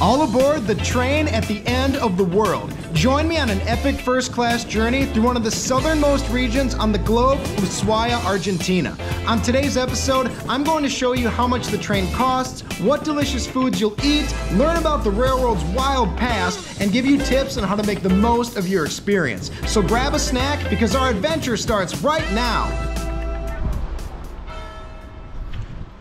All aboard the train at the end of the world. Join me on an epic first class journey through one of the southernmost regions on the globe, Ushuaia, Argentina. On today's episode, I'm going to show you how much the train costs, what delicious foods you'll eat, learn about the railroad's wild past, and give you tips on how to make the most of your experience. So grab a snack because our adventure starts right now.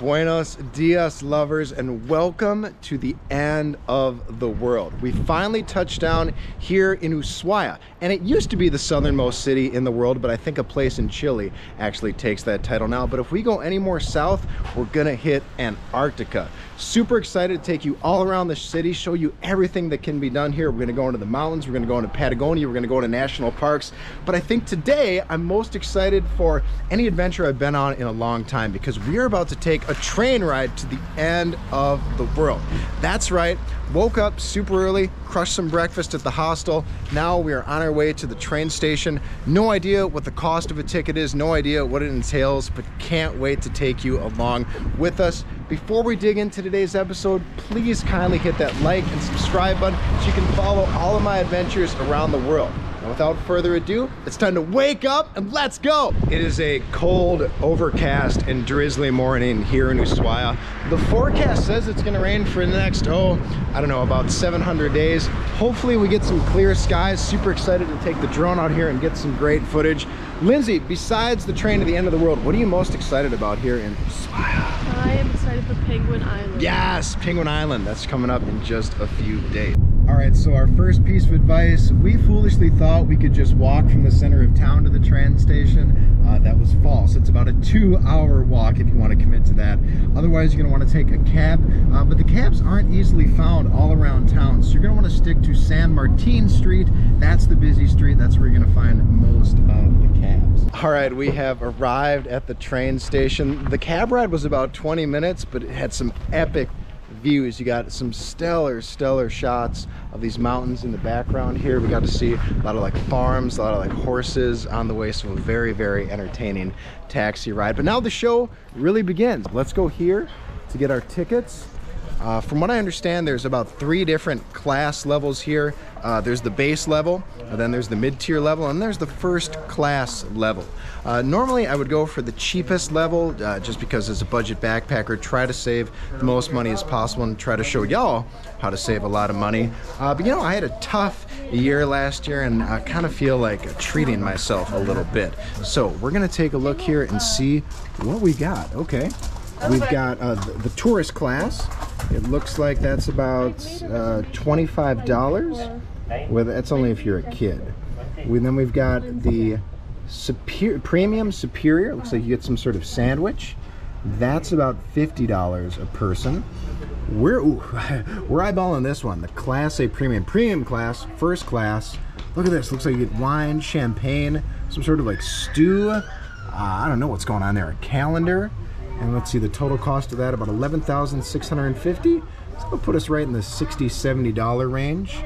Buenos dias, lovers, and welcome to the end of the world. We finally touched down here in Ushuaia, and it used to be the southernmost city in the world, but I think a place in Chile actually takes that title now. But if we go any more south, we're gonna hit Antarctica. Super excited to take you all around the city, show you everything that can be done here. We're gonna go into the mountains, we're gonna go into Patagonia, we're gonna go into national parks. But I think today I'm most excited for any adventure I've been on in a long time because we're about to take a train ride to the end of the world. That's right, woke up super early, crushed some breakfast at the hostel. Now we are on our way to the train station. No idea what the cost of a ticket is, no idea what it entails, but can't wait to take you along with us. Before we dig into today's episode, please kindly hit that like and subscribe button so you can follow all of my adventures around the world. And without further ado, it's time to wake up and let's go. It is a cold, overcast, and drizzly morning here in Ushuaia. The forecast says it's gonna rain for the next, oh, I don't know, about 700 days. Hopefully we get some clear skies. Super excited to take the drone out here and get some great footage. Lindsay, besides the train to the end of the world, what are you most excited about here in Ushuaia? I am excited for Penguin Island. Yes, Penguin Island. That's coming up in just a few days. All right, so our first piece of advice, we foolishly thought we could just walk from the center of town to the train station. Uh, that was false. It's about a two hour walk if you want to commit to that. Otherwise, you're going to want to take a cab, uh, but the cabs aren't easily found all around town. So you're going to want to stick to San Martin Street. That's the busy street. That's where you're going to find most of the cabs. All right, we have arrived at the train station. The cab ride was about 20 minutes, but it had some epic views. You got some stellar, stellar shots of these mountains in the background here. We got to see a lot of like farms, a lot of like horses on the way. So a very, very entertaining taxi ride. But now the show really begins. Let's go here to get our tickets. Uh, from what I understand, there's about three different class levels here. Uh, there's the base level, then there's the mid-tier level, and there's the first class level. Uh, normally, I would go for the cheapest level, uh, just because as a budget backpacker, try to save the most money as possible and try to show y'all how to save a lot of money. Uh, but you know, I had a tough year last year, and I kind of feel like treating myself a little bit. So we're gonna take a look here and see what we got. Okay. We've got uh, the, the, tourist class. It looks like that's about uh, $25. Well, that's only if you're a kid. We, then we've got the premium superior. Looks like you get some sort of sandwich. That's about $50 a person. We're, ooh, we're eyeballing this one, the Class A Premium. Premium class, first class. Look at this. Looks like you get wine, champagne, some sort of like stew. Uh, I don't know what's going on there. A calendar. And let's see, the total cost of that, about 11650 So that'll put us right in the 60 $70 range.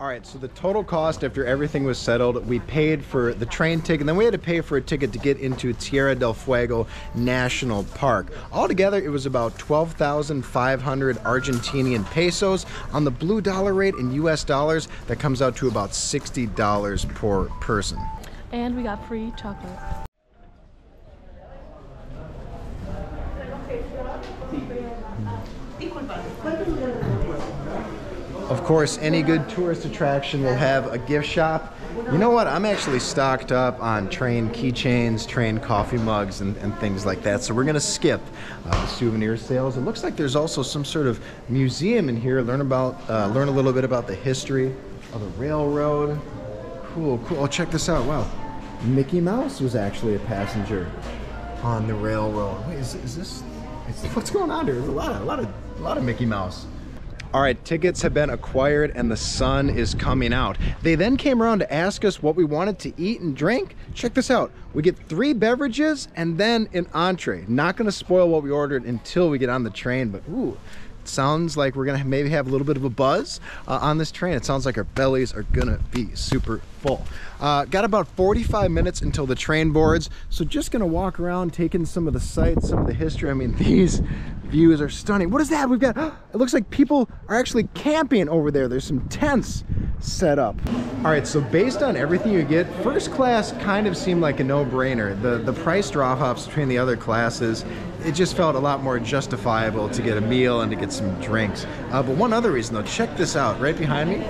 All right, so the total cost after everything was settled, we paid for the train ticket, and then we had to pay for a ticket to get into Tierra del Fuego National Park. Altogether, it was about 12,500 Argentinian pesos. On the blue dollar rate in US dollars, that comes out to about $60 per person. And we got free chocolate. Of course, any good tourist attraction will have a gift shop. You know what? I'm actually stocked up on train keychains, train coffee mugs, and, and things like that. So we're gonna skip uh, the souvenir sales. It looks like there's also some sort of museum in here. Learn about, uh, learn a little bit about the history of the railroad. Cool, cool. Oh, check this out. Wow, Mickey Mouse was actually a passenger on the railroad. Wait, is, is this? Is, what's going on here? There's a lot of, a lot of, a lot of Mickey Mouse. All right, tickets have been acquired and the sun is coming out. They then came around to ask us what we wanted to eat and drink. Check this out. We get three beverages and then an entree. Not gonna spoil what we ordered until we get on the train, but ooh, sounds like we're gonna maybe have a little bit of a buzz uh, on this train. It sounds like our bellies are gonna be super full. Uh, got about 45 minutes until the train boards, so just gonna walk around taking some of the sights, some of the history. I mean, these views are stunning. What is that? We've got, it looks like people are actually camping over there. There's some tents set up. All right, so based on everything you get, first class kind of seemed like a no-brainer. The, the price drop-offs between the other classes, it just felt a lot more justifiable to get a meal and to get some drinks. Uh, but one other reason though, check this out, right behind me,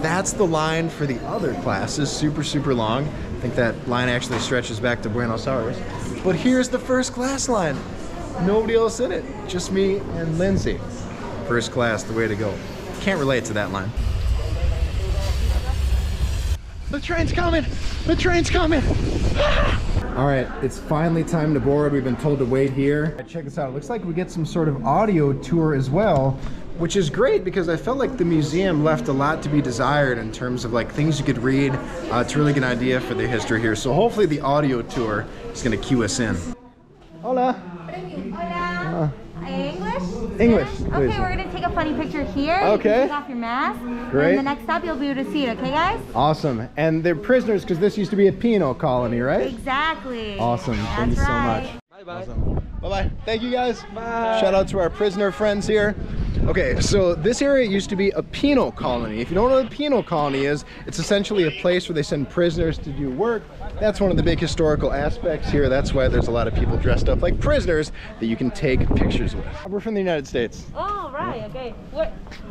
that's the line for the other classes, super, super long. I think that line actually stretches back to Buenos Aires. But here's the first class line. Nobody else in it, just me and Lindsay. First class, the way to go. Can't relate to that line. The train's coming! The train's coming! Ah! All right, it's finally time to board. We've been told to wait here. Check this out. It looks like we get some sort of audio tour as well, which is great because I felt like the museum left a lot to be desired in terms of like things you could read uh, to really an idea for the history here. So hopefully the audio tour is going to cue us in. Hola. English? English, Okay, please. we're gonna take a funny picture here. You Okay. can take off your mask. Great. And the next stop, you'll be able to see it. Okay, guys? Awesome. And they're prisoners because this used to be a penal colony, right? Exactly. Awesome. That's Thank you so right. much. Awesome. Bye-bye. Thank you guys. Bye. Shout out to our prisoner friends here. Okay, so this area used to be a penal colony. If you don't know what a penal colony is, it's essentially a place where they send prisoners to do work. That's one of the big historical aspects here. That's why there's a lot of people dressed up like prisoners that you can take pictures with. We're from the United States. Oh, right, okay. We're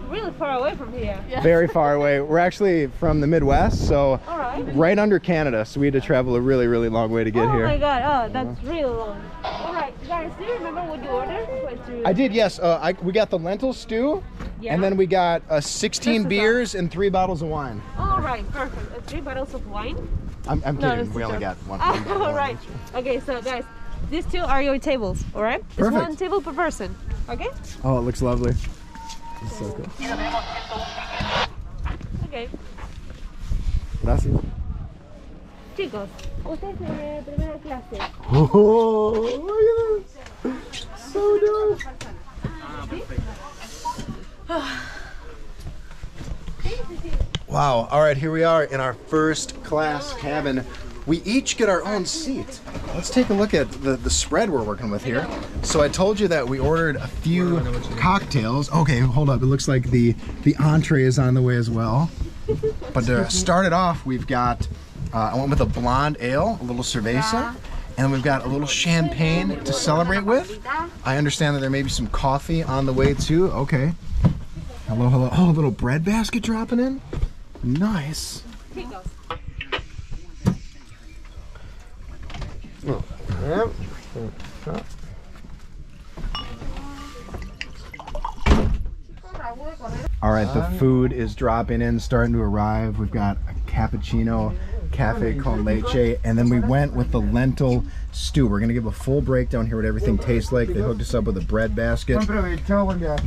really far away from here. Very far away. We're actually from the Midwest, so All right. right under Canada. So we had to travel a really, really long way to get oh here. Oh my god, oh, that's really long. All right, guys, do you remember what you ordered? What you- I did, yes. Uh, I, we got the lentil stew, Yeah. and then we got uh, 16 This is beers and three bottles of wine. All right, perfect. Uh, three bottles of wine. I'm, I'm kidding. it's we only got one. one bottle all of right. wine. Okay, so guys, these two are your tables, all right? Perfect. It's one table per person, okay? Oh, it looks lovely. It's so cool. Okay. Gracias. Chicos, ustedes de primera clase. Oh, look at this. So dope. Ah, wow. All right, here we are in our first class cabin. We each get our own seat. Let's take a look at the, the spread we're working with here. So I told you that we ordered a few cocktails. Okay, hold up. It looks like the, the entree is on the way as well. But to start it off, we've got, uh, I went with a blonde ale, a little cerveza, and we've got a little champagne to celebrate with. I understand that there may be some coffee on the way too. Okay. Hello, hello. Oh, a little bread basket dropping in. Nice. Chicos. All right, the food is dropping in, starting to arrive. We've got a cappuccino, cafe con leche, and then we went with the lentil stew. We're gonna give a full breakdown here what everything tastes like. They hooked us up with a bread basket.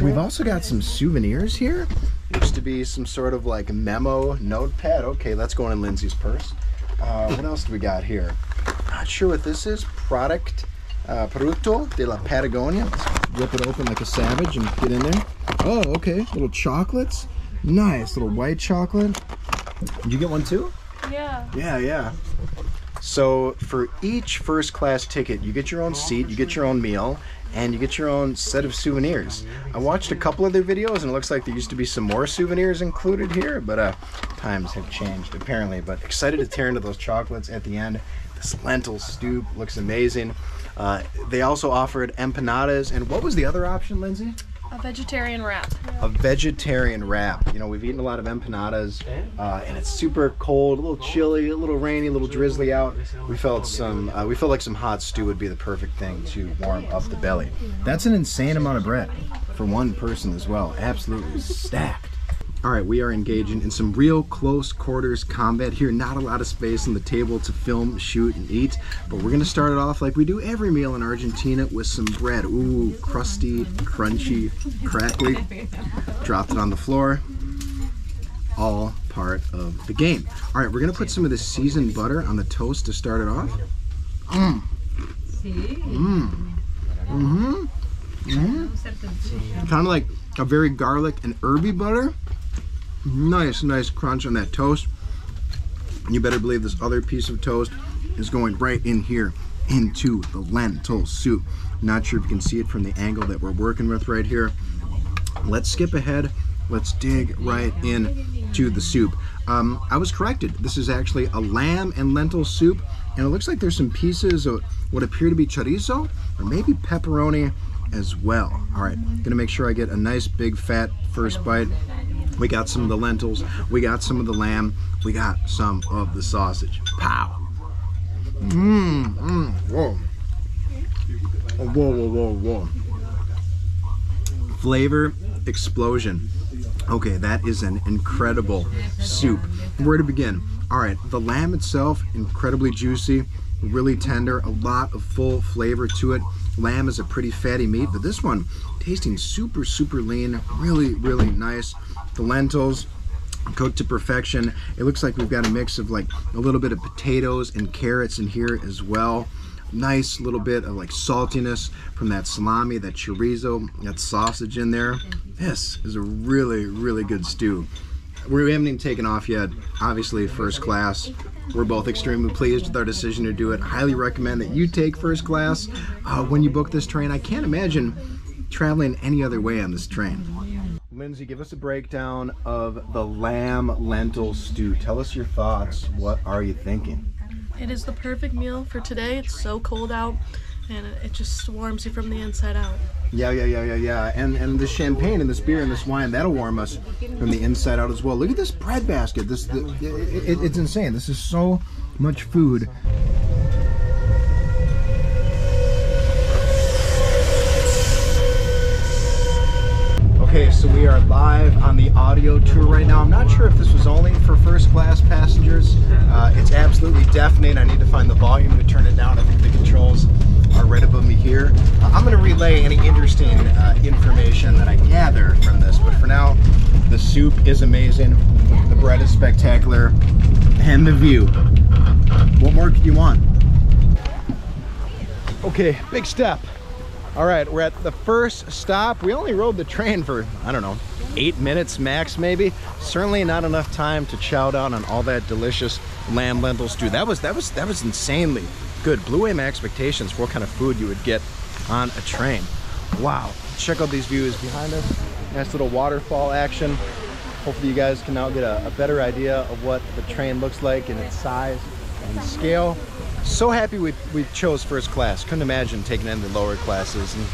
We've also got some souvenirs here. Used to be some sort of like memo notepad. Okay, that's going in Lindsay's purse. Uh, what else do we got here? Not sure what this is. Product, uh, Producto de la Patagonia. Let's rip it open like a savage and get in there. Oh, okay. Little chocolates. Nice little white chocolate. Did you get one too? Yeah. Yeah, yeah. So for each first class ticket, you get your own seat, you get your own meal, and you get your own set of souvenirs. I watched a couple of their videos, and it looks like there used to be some more souvenirs included here, but uh, times have changed apparently. But excited to tear into those chocolates at the end. This lentil stew looks amazing. Uh, they also offered empanadas, and what was the other option, Lindsay? A vegetarian wrap. a vegetarian wrap. You know, we've eaten a lot of empanadas, uh, and it's super cold, a little chilly, a little rainy, a little drizzly out. We felt some, uh, we felt like some hot stew would be the perfect thing to warm up the belly. That's an insane amount of bread for one person as well. Absolutely stacked. All right, we are engaging in some real close quarters combat here. Not a lot of space on the table to film, shoot, and eat, but we're gonna start it off like we do every meal in Argentina with some bread. Ooh, crusty, crunchy, crackly. Dropped it on the floor. All part of the game. All right, we're gonna put some of this seasoned butter on the toast to start it off. Mmm. Mmm. Mm-hmm. Mm-hmm. Kind of like a very garlic and herby butter. Nice, nice crunch on that toast. You better believe this other piece of toast is going right in here. into the lentil soup. Not sure if you can see it from the angle that we're working with right here. Let's skip ahead. Let's dig right in to the soup. Um, I was corrected. This is actually a lamb and lentil soup, and it looks like there's some pieces of what appear to be chorizo or maybe pepperoni as well. All right, gonna make sure I get a nice big fat first bite. We got some of the lentils, we got some of the lamb, we got some of the sausage. Pow. Mmm, mmm, whoa. Oh, whoa, whoa, whoa, whoa. Flavor explosion. Okay, that is an incredible soup. Where to begin? All right, the lamb itself, incredibly juicy, really tender, a lot of full flavor to it. Lamb is a pretty fatty meat, but this one tasting super, super lean, really, really nice. The lentils, cooked to perfection. It looks like we've got a mix of like a little bit of potatoes and carrots in here as well. Nice little bit of like saltiness from that salami, that chorizo, that sausage in there. This is a really, really good stew. We haven't even taken off yet. Obviously, first class. We're both extremely pleased with our decision to do it. Highly recommend that you take first class uh, when you book this train. I can't imagine traveling any other way on this train. Lindsay, give us a breakdown of the lamb lentil stew. Tell us your thoughts. What are you thinking? It is the perfect meal for today. It's so cold out and it just warms you from the inside out. Yeah, yeah, yeah, yeah, yeah. And and the champagne and this beer and this wine that'll warm us from the inside out as well. Look at this bread basket. This the, it, it, it's insane. This is so much food. Okay, so we are live on the audio tour right now. I'm not sure if this was only for first class passengers. Uh, it's absolutely deafening. I need to find the volume to turn it down. I think the controls are right above me here. Uh, I'm going to relay any interesting uh, information that I gather from this, but for now, the soup is amazing, the bread is spectacular, and the view. What more could you want? Okay, big step. All right, we're at the first stop. We only rode the train for, I don't know, eight minutes max maybe. Certainly not enough time to chow down on all that delicious lamb lentil stew. That was, that was, that was insanely good. Blew away my expectations for what kind of food you would get on a train. Wow, check out these views behind us. Nice little waterfall action. Hopefully you guys can now get a, a better idea of what the train looks like in its size and scale. So happy we, we chose first class. Couldn't imagine taking in the lower classes. And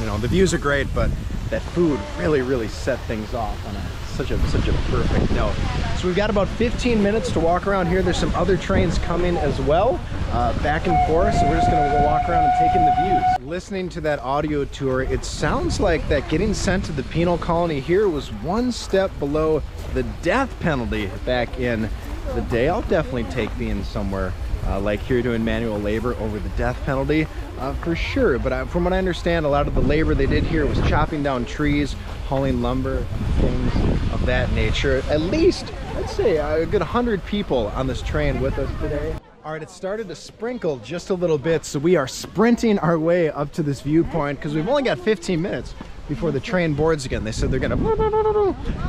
you know, the views are great, but that food really, really set things off on a, such a such a perfect note. So we've got about 15 minutes to walk around here. There's some other trains coming as well, uh, back and forth. So we're just gonna go walk around and take in the views. Listening to that audio tour, it sounds like that getting sent to the penal colony here was one step below the death penalty back in the day. I'll definitely take being somewhere uh, like here doing manual labor over the death penalty. Uh, for sure but uh, from what I understand a lot of the labor they did here was chopping down trees hauling lumber things of that nature. At least I'd say a good 100 people on this train with us today. All right, it started to sprinkle just a little bit, so we are sprinting our way up to this viewpoint because we've only got 15 minutes before the train boards again. They said they're gonna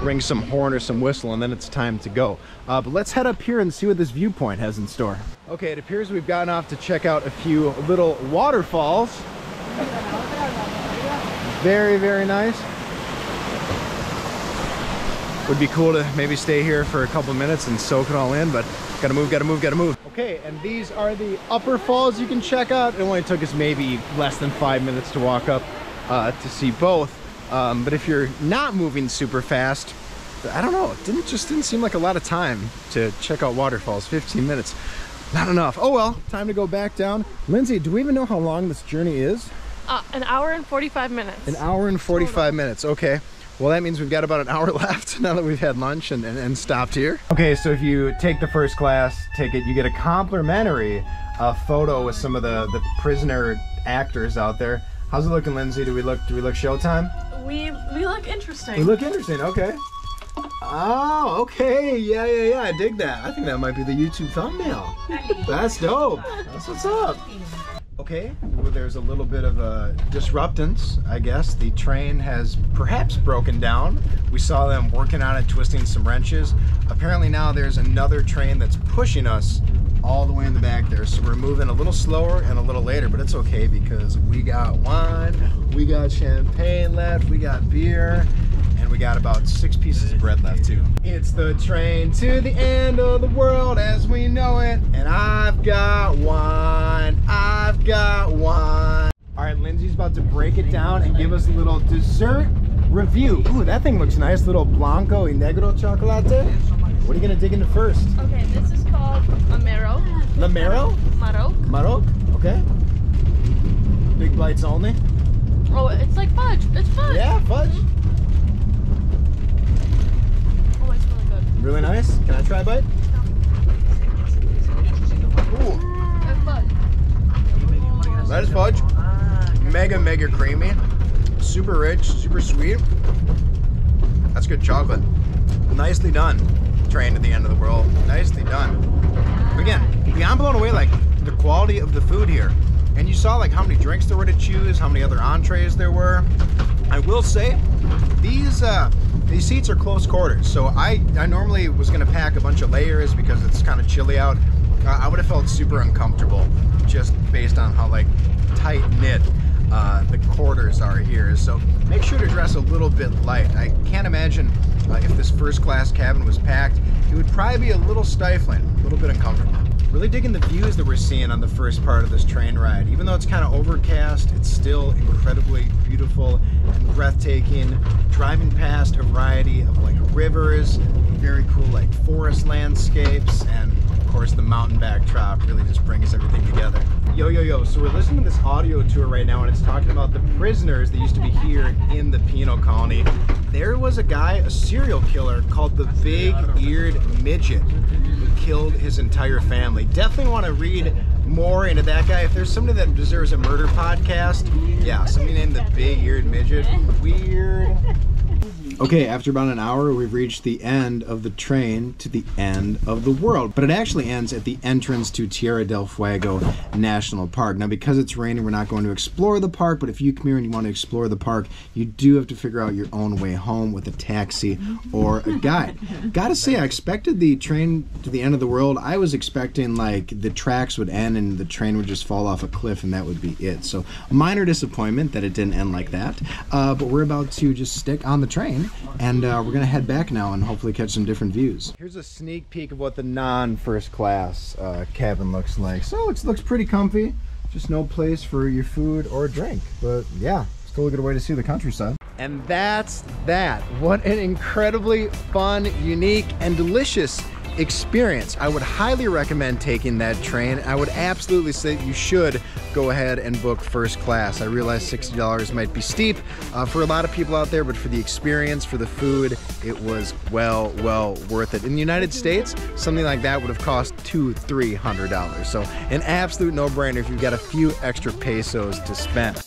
ring some horn or some whistle and then it's time to go. Uh, but let's head up here and see what this viewpoint has in store. Okay, it appears we've gotten off to check out a few little waterfalls. Very, very nice. Would be cool to maybe stay here for a couple minutes and soak it all in, but gotta move, gotta move, gotta move. Okay, and these are the upper falls you can check out. It only took us maybe less than five minutes to walk up uh, to see both. Um, but if you're not moving super fast, I don't know, it didn't just didn't seem like a lot of time to check out waterfalls. 15 minutes, not enough. Oh well, time to go back down. Lindsay, do we even know how long this journey is? Uh, an hour and 45 minutes. An hour and 45 minutes, okay. Well, that means we've got about an hour left now that we've had lunch and, and, and stopped here. Okay, so if you take the first class ticket, you get a complimentary uh, photo with some of the, the prisoner actors out there. How's it looking, Lindsay? Do we look do we look showtime? We we look interesting. We look interesting, okay. Oh, okay. Yeah, yeah, yeah. I dig that. I think that might be the YouTube thumbnail. That's dope. That's what's up. Okay, well, there's a little bit of a disruptance, I guess. The train has perhaps broken down. We saw them working on it, twisting some wrenches. Apparently now there's another train that's pushing us all the way in the back there. So we're moving a little slower and a little later, but it's okay because we got wine, we got champagne left, we got beer, and we got about six pieces of bread left too. It's the train to the end of the world as we know it, and I've got wine, I've got wine. All right, Lindsay's about to break it down and give us a little dessert review. Ooh, that thing looks nice. Little Blanco y Negro chocolate. What are you gonna dig into first? Okay, this is called Amaro. Lamero? Marroc. Marroc? Okay. Big bites only. Oh, it's like fudge. It's fudge. Yeah, fudge. Mm-hmm. Oh, it's really good. Really nice. Can I try a bite? Ooh, that is fudge. Mega, mega creamy. Super rich, super sweet. That's good chocolate. Nicely done. Train to the end of the world. Nicely done. Again, beyond blown away, like the quality of the food here. And you saw like how many drinks there were to choose, how many other entrees there were. I will say, these uh, these seats are close quarters. So I I normally was gonna pack a bunch of layers because it's kind of chilly out. I would have felt super uncomfortable just based on how like tight knit uh, the quarters are here. So make sure to dress a little bit light. I can't imagine uh, if this first class cabin was packed, it would probably be a little stifling, a little bit uncomfortable. Really digging the views that we're seeing on the first part of this train ride. Even though it's kind of overcast, it's still incredibly beautiful and breathtaking. Driving past a variety of like rivers, very cool like forest landscapes, and of course the mountain backdrop really just brings everything together. Yo, yo, yo, so we're listening to this audio tour right now and it's talking about the prisoners that used to be here in the penal colony. There was a guy, a serial killer called the Big Eared Midget who killed his entire family. Definitely want to read more into that guy. If there's somebody that deserves a murder podcast, yeah, somebody named the Big Eared Midget. Weird. Okay, after about an hour, we've reached the end of the train to the end of the world. But it actually ends at the entrance to Tierra del Fuego National Park. Now, because it's raining, we're not going to explore the park, but if you come here and you want to explore the park, you do have to figure out your own way home with a taxi or a guide. Gotta say, I expected the train to the end of the world. I was expecting, like, the tracks would end and the train would just fall off a cliff and that would be it. So, minor disappointment that it didn't end like that. Uh, but we're about to just stick on the train and uh, we're gonna head back now and hopefully catch some different views. Here's a sneak peek of what the non-first class uh, cabin looks like. So it looks pretty comfy. Just no place for your food or drink, but yeah, still a good way to see the countryside. And that's that. What an incredibly fun, unique, and delicious experience. I would highly recommend taking that train. I would absolutely say you should go ahead and book first class. I realize $60 might be steep uh, for a lot of people out there, but for the experience, for the food, it was well, well worth it. In the United States, something like that would have cost two, three hundred dollars. So an absolute no-brainer if you've got a few extra pesos to spend.